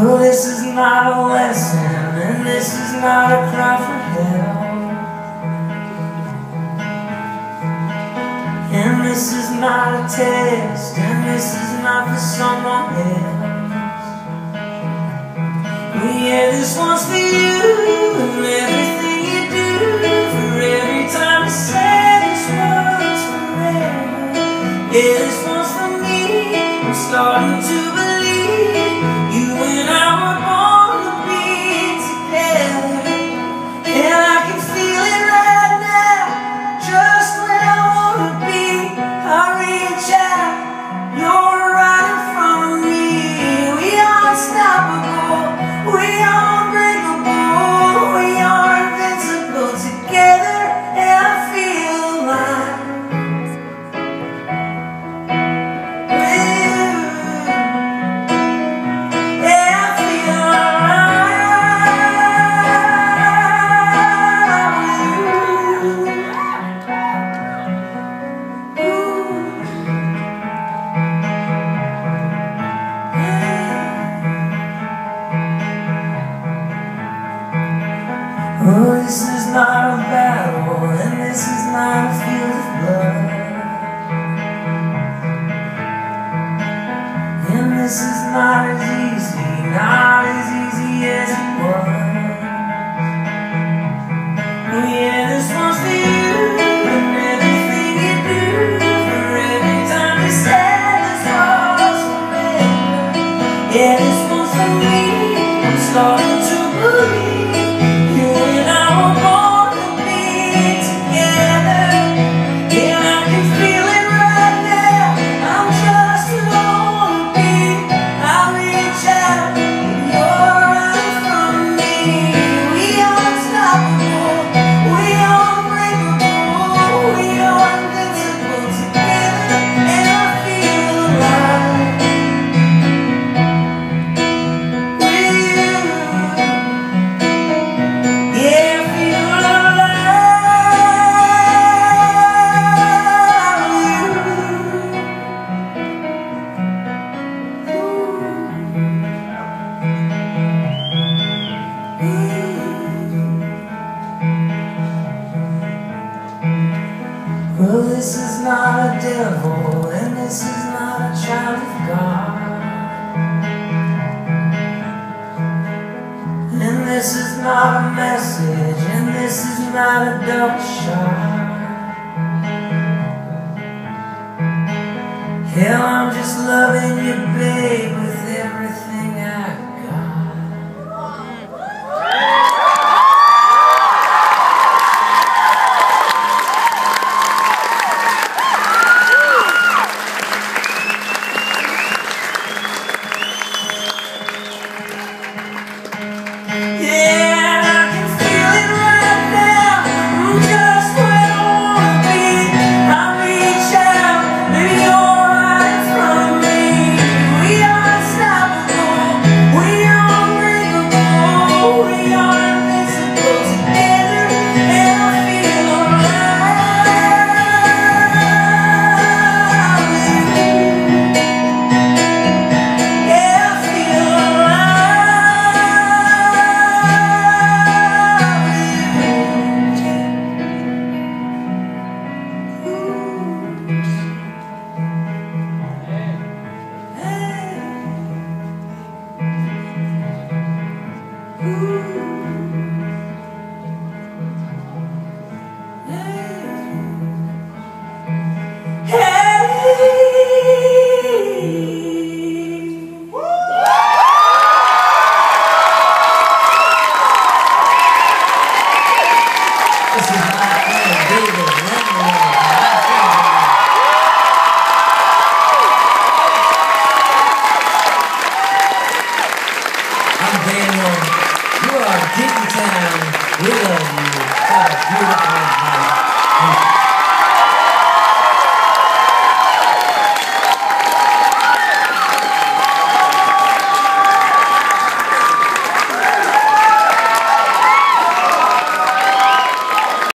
Well, this is not a lesson, and this is not a cry for help. And this is not a test, and this is not for someone else. Yeah, this one's for you, Oh, this is not a battle, and this is not a field of blood. And this is not as easy, not as easy as it was. Oh yeah, this for you, and everything you do, for every time you this was. Yeah, this one's for me, devil, and this is not a child of God. And this is not a message, and this is not a double shot. Hell, I'm just loving you, babe, 如果你在爸提的时候